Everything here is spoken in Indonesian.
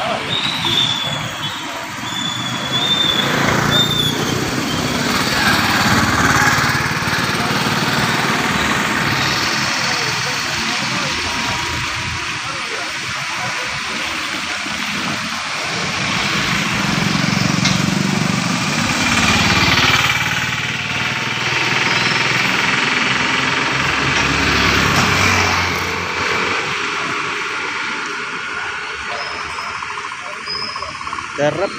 Oh. Derep.